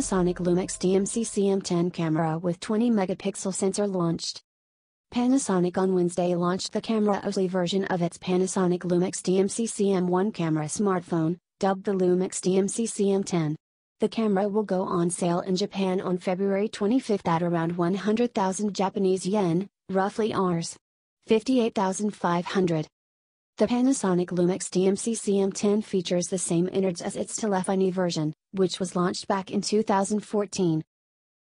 Panasonic Lumix DMC CM10 camera with 20 megapixel sensor launched. Panasonic on Wednesday launched the camera-only version of its Panasonic Lumix DMC CM1 camera smartphone, dubbed the Lumix DMC CM10. The camera will go on sale in Japan on February 25 at around 100,000 Japanese yen, roughly Rs. 58,500. The Panasonic Lumix DMC CM10 features the same innards as its telephony version, which was launched back in 2014.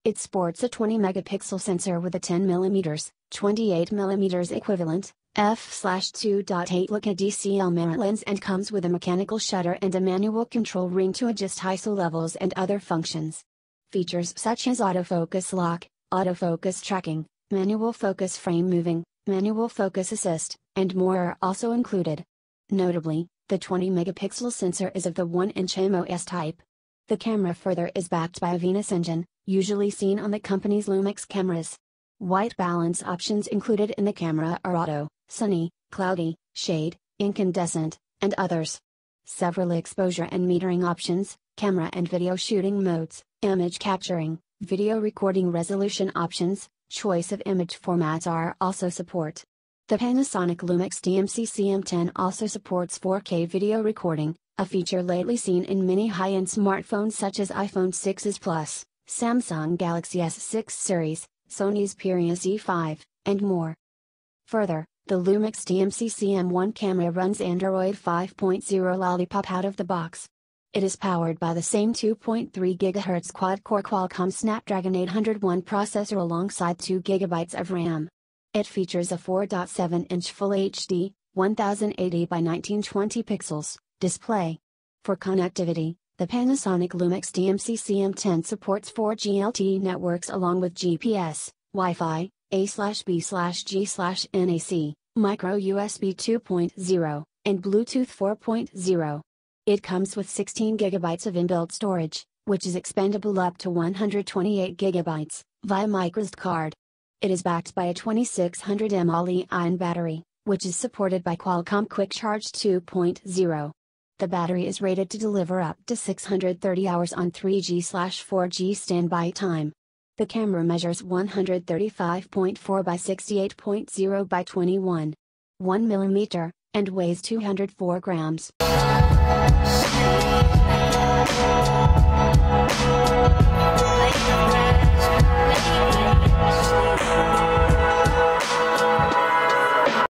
It sports a 20 megapixel sensor with a 10 mm, 28 mm equivalent, f/2.8 Leica DC Elmarit lens and comes with a mechanical shutter and a manual control ring to adjust ISO levels and other functions. Features such as autofocus lock, autofocus tracking, manual focus frame moving, manual focus assist, and more are also included. Notably, the 20 megapixel sensor is of the 1-inch MOS type. The camera further is backed by a Venus engine, usually seen on the company's Lumix cameras. White balance options included in the camera are auto, sunny, cloudy, shade, incandescent, and others. Several exposure and metering options, camera and video shooting modes, image capturing, video recording resolution options, choice of image formats are also support. The Panasonic Lumix DMC CM10 also supports 4K video recording, a feature lately seen in many high-end smartphones such as iPhone 6s Plus, Samsung Galaxy S6 series, Sony's Xperia Z5, and more. Further, the Lumix DMC CM1 camera runs Android 5.0 Lollipop out of the box. It is powered by the same 2.3 GHz quad-core Qualcomm Snapdragon 801 processor alongside 2 GB of RAM. It features a 4.7-inch Full HD, 1080 by 1920 pixels, display. For connectivity, the Panasonic Lumix DMC CM10 supports 4G LTE networks along with GPS, Wi-Fi, A/B/G/NAC, micro USB 2.0, and Bluetooth 4.0. It comes with 16 GB of inbuilt storage, which is expendable up to 128 GB via microSD card. It is backed by a 2600 mAh Li-ion battery, which is supported by Qualcomm Quick Charge 2.0. The battery is rated to deliver up to 630 hours on 3G/4G standby time. The camera measures 135.4 by 68.0 by 21 1 mm and weighs 204 grams.